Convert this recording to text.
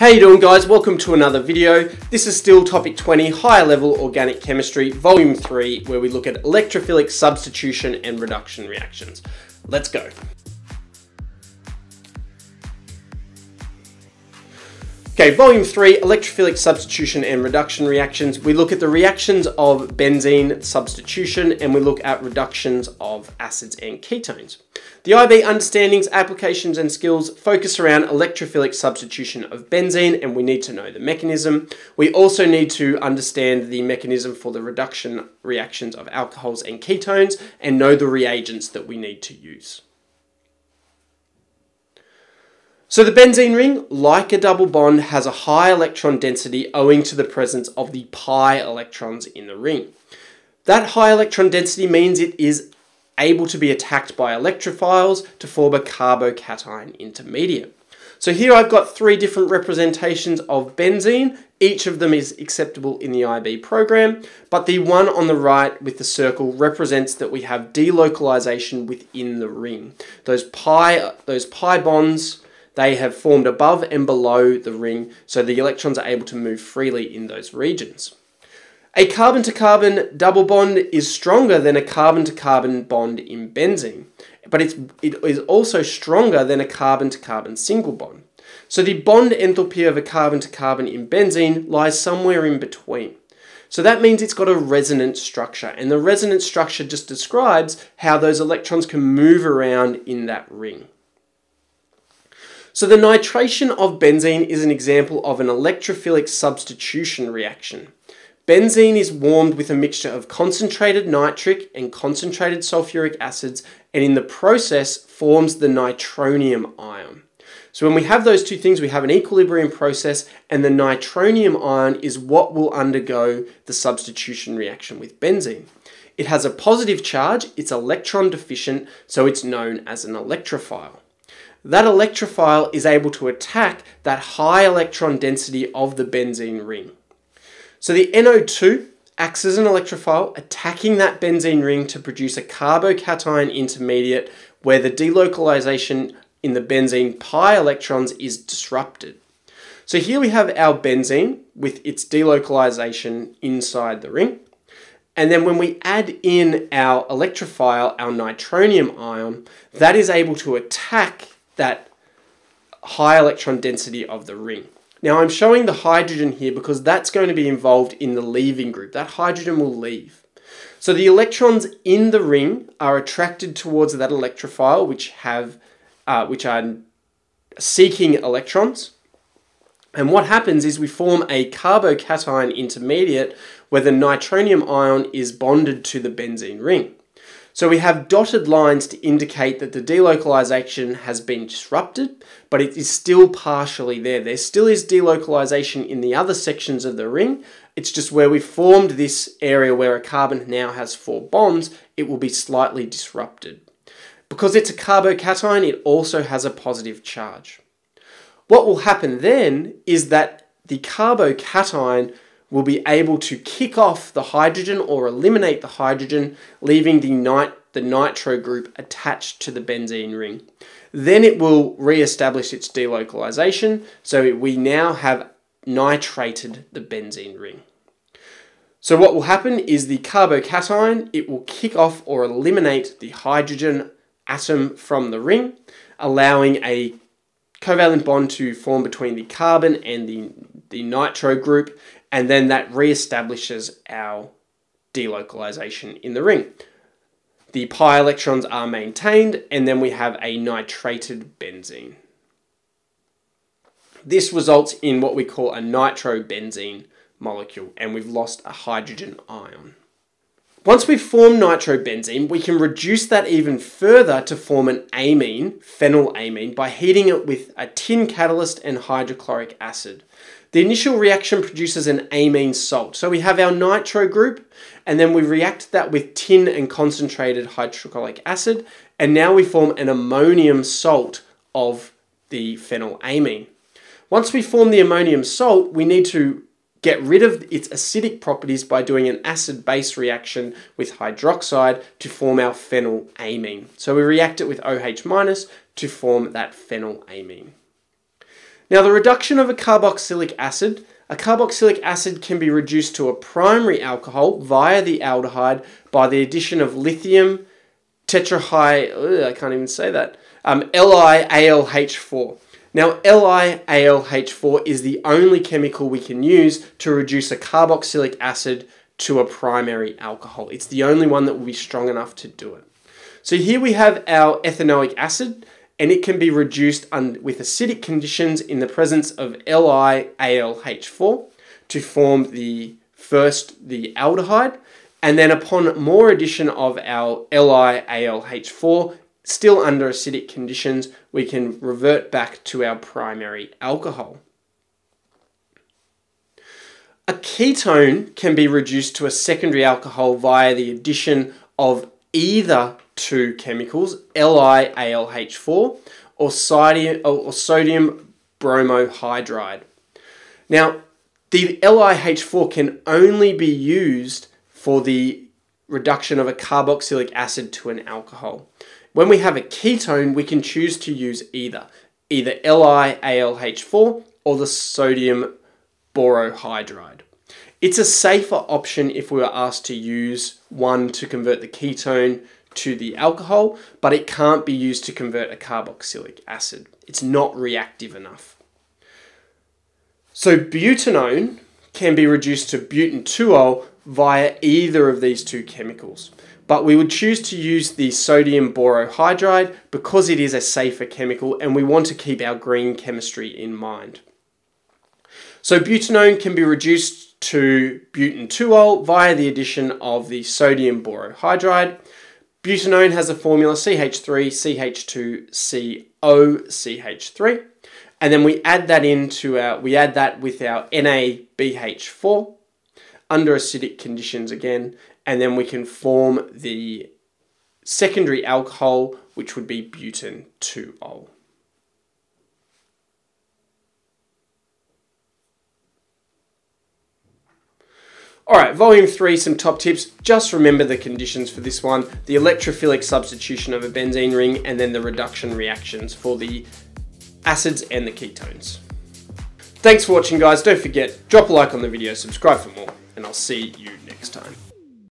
How you doing guys? Welcome to another video. This is still topic 20, higher level organic chemistry, volume 3, where we look at electrophilic substitution and reduction reactions. Let's go. Okay, volume three, electrophilic substitution and reduction reactions. We look at the reactions of benzene substitution and we look at reductions of acids and ketones. The IB understandings, applications and skills focus around electrophilic substitution of benzene and we need to know the mechanism. We also need to understand the mechanism for the reduction reactions of alcohols and ketones and know the reagents that we need to use. So the benzene ring, like a double bond, has a high electron density owing to the presence of the pi electrons in the ring. That high electron density means it is able to be attacked by electrophiles to form a carbocation intermediate. So here I've got three different representations of benzene. Each of them is acceptable in the IB program, but the one on the right with the circle represents that we have delocalization within the ring. Those pi, those pi bonds they have formed above and below the ring, so the electrons are able to move freely in those regions. A carbon to carbon double bond is stronger than a carbon to carbon bond in benzene, but it's, it is also stronger than a carbon to carbon single bond. So the bond enthalpy of a carbon to carbon in benzene lies somewhere in between. So that means it's got a resonance structure, and the resonance structure just describes how those electrons can move around in that ring. So the nitration of benzene is an example of an electrophilic substitution reaction. Benzene is warmed with a mixture of concentrated nitric and concentrated sulfuric acids and in the process forms the nitronium ion. So when we have those two things, we have an equilibrium process and the nitronium ion is what will undergo the substitution reaction with benzene. It has a positive charge, it's electron deficient, so it's known as an electrophile that electrophile is able to attack that high electron density of the benzene ring. So the NO2 acts as an electrophile, attacking that benzene ring to produce a carbocation intermediate where the delocalization in the benzene pi electrons is disrupted. So here we have our benzene with its delocalization inside the ring. And then when we add in our electrophile, our nitronium ion, that is able to attack that high electron density of the ring. Now I'm showing the hydrogen here because that's going to be involved in the leaving group. That hydrogen will leave. So the electrons in the ring are attracted towards that electrophile which have uh, which are seeking electrons. And what happens is we form a carbocation intermediate where the nitronium ion is bonded to the benzene ring. So we have dotted lines to indicate that the delocalization has been disrupted, but it is still partially there. There still is delocalization in the other sections of the ring. It's just where we formed this area where a carbon now has four bonds, it will be slightly disrupted. Because it's a carbocation, it also has a positive charge. What will happen then is that the carbocation will be able to kick off the hydrogen or eliminate the hydrogen, leaving the, nit the nitro group attached to the benzene ring. Then it will re-establish its delocalization, so we now have nitrated the benzene ring. So what will happen is the carbocation, it will kick off or eliminate the hydrogen atom from the ring, allowing a covalent bond to form between the carbon and the, the nitro group, and then that re-establishes our delocalization in the ring. The pi electrons are maintained, and then we have a nitrated benzene. This results in what we call a nitrobenzene molecule, and we've lost a hydrogen ion. Once we've formed nitrobenzene, we can reduce that even further to form an amine, phenylamine, by heating it with a tin catalyst and hydrochloric acid. The initial reaction produces an amine salt. So we have our nitro group, and then we react that with tin and concentrated hydrochloric acid, and now we form an ammonium salt of the phenylamine. Once we form the ammonium salt, we need to get rid of its acidic properties by doing an acid-base reaction with hydroxide to form our phenylamine. So we react it with OH minus to form that phenylamine. Now the reduction of a carboxylic acid, a carboxylic acid can be reduced to a primary alcohol via the aldehyde by the addition of lithium tetrahy, I can't even say that, um, LiAlH4. Now, LiAlH4 is the only chemical we can use to reduce a carboxylic acid to a primary alcohol. It's the only one that will be strong enough to do it. So here we have our ethanoic acid, and it can be reduced with acidic conditions in the presence of LiAlH4 to form the first the aldehyde, and then upon more addition of our LiAlH4, still under acidic conditions, we can revert back to our primary alcohol. A ketone can be reduced to a secondary alcohol via the addition of either two chemicals, LiAlH4 or sodium, or sodium borohydride. Now, the LiH4 can only be used for the reduction of a carboxylic acid to an alcohol. When we have a ketone, we can choose to use either, either LiAlH4 or the sodium borohydride. It's a safer option if we were asked to use one to convert the ketone to the alcohol, but it can't be used to convert a carboxylic acid. It's not reactive enough. So butanone can be reduced to butanol via either of these two chemicals but we would choose to use the sodium borohydride because it is a safer chemical and we want to keep our green chemistry in mind. So butanone can be reduced to butanol via the addition of the sodium borohydride. Butanone has a formula CH3CH2COCH3 and then we add that into our we add that with our NaBH4 under acidic conditions again and then we can form the secondary alcohol, which would be butan 2-ol. Alright, volume 3, some top tips. Just remember the conditions for this one. The electrophilic substitution of a benzene ring and then the reduction reactions for the acids and the ketones. Thanks for watching guys. Don't forget, drop a like on the video, subscribe for more, and I'll see you next time.